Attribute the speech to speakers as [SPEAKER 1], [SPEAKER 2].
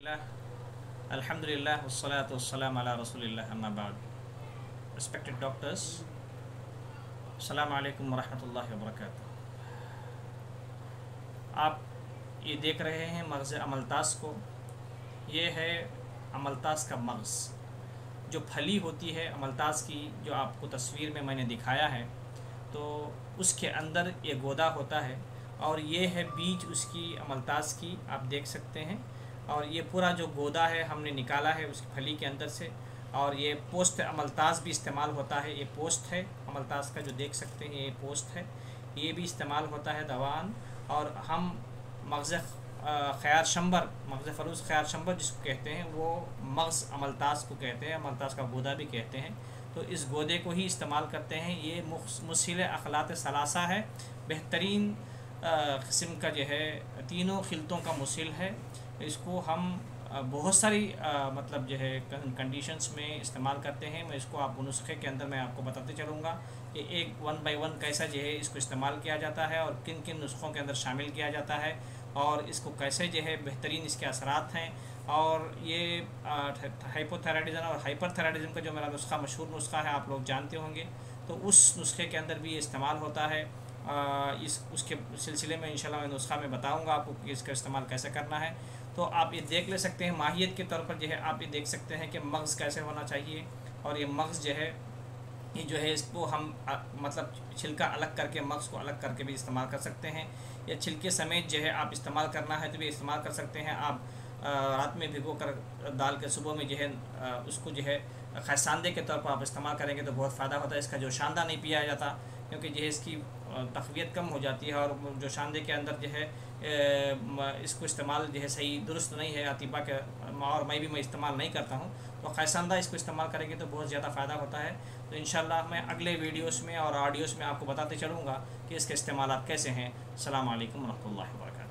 [SPEAKER 1] Alhamdulillah, wassalatu wassalam ala rasulillah amma ba'd. Respected doctors, Assalamu alaikum wa rahmatullahi wa barakatuh. آپ یہ دیکھ رہے ہیں مغز عملتاس کو یہ ہے عملتاس کا مغز جو پھلی ہوتی ہے عملتاس کی جو آپ کو تصویر میں میں نے دکھایا ہے تو اس کے اندر یہ گودا ہوتا ہے اور یہ ہے بیج اس کی عملتاس کی آپ دیکھ سکتے ہیں اور یہ پورا جو گودا ہے ہم نے نکالا ہے اس کی پھلی کے اندر سے اور یہ پوسٹ عملتاز بھی استعمال ہوتا ہے، یہ پوسٹ ہے عملتاز کا جو دیکھ سکتے ہیں، یہ پوسٹ ہے۔ یہ بھی استعمال ہوتا ہے دوان اور ہم مغز خیار شمبر، مغز فروز خیار شمبر جس کو کہتے ہیں، وہ مغز عملتاز کو کہتے ہیں عملتاز کا گودا بھی کہتے ہیں۔ تو اس گودے کو ہی استعمال کرتے ہیں۔ یہ مسیل اخلاط ثلاثہ ہے۔ بہترین قسم کا جو ہے، تینوں خلطوں کا مسل ہے۔ اس کو ہم بہت ساری مطلب جو ہے کنڈیشنز میں استعمال کرتے ہیں۔ میں اس کو آپ نسخے کے اندر میں آپ کو بتاتے چلوں گا کہ ایک ون بائی ون کیسا جو ہے اس کو استعمال کیا جاتا ہے اور کن کن نسخوں کے اندر شامل کیا جاتا ہے اور اس کو کیسے جو ہے بہترین اس کے اثرات ہیں۔ اور یہ ہائپو تھائرائڈزم اور ہائپر تھائرائڈزم کا جو میرا نسخہ مشہور نسخہ ہے، آپ لوگ جانتے ہوں گے۔ تو اس نسخے کے اندر بھی یہ استعمال ہوتا ہے۔ اس اس کے سلسلے میں انشاءاللہ میں نسخہ میں بتاؤں گا آپ کو کہ اس کا استعمال کیسے کرنا ہے۔ تو آپ یہ دیکھ لے سکتے ہیں ماہیت کے طور پر جو ہے آپ یہ دیکھ سکتے ہیں کہ مغز کیسے ہونا چاہیے اور یہ مغز جو ہے، یہ جو ہے اس کو ہم مطلب چھلکا الگ کر کے مغز کو الگ کر کے بھی استعمال کر سکتے ہیں۔ یا چھلکے سمیت جو ہے آپ استعمال کرنا ہے تو بھی استعمال کر سکتے ہیں۔ آپ رات میں بھگو کر ڈال کے صبح میں جو ہے اس کو جو ہے، خیساندے کے طور پر آپ استعمال کریں گے تو بہت فائدہ ہوتا ہے۔ اس کا جو شاندہ نہیں پیا جاتا کیونکہ جو ہے اس کی تقویت کم ہو جاتی ہے اور جو شاندے کے اندر جو ہے اس کو استعمال جو ہے صحیح درست نہیں ہے عطیبہ کے اور میں بھی میں استعمال نہیں کرتا ہوں۔ تو خیساندہ اس کو استعمال کریں گے تو بہت زیادہ فائدہ ہوتا ہے۔ تو انشاءاللہ میں اگلے ویڈیوز میں اور آڈیوز میں آپ کو بتاتے چلوں گا کہ اس کے استعمالات کیسے ہیں۔ السلام علیکم ورحمۃ اللہ وبرکاتہ۔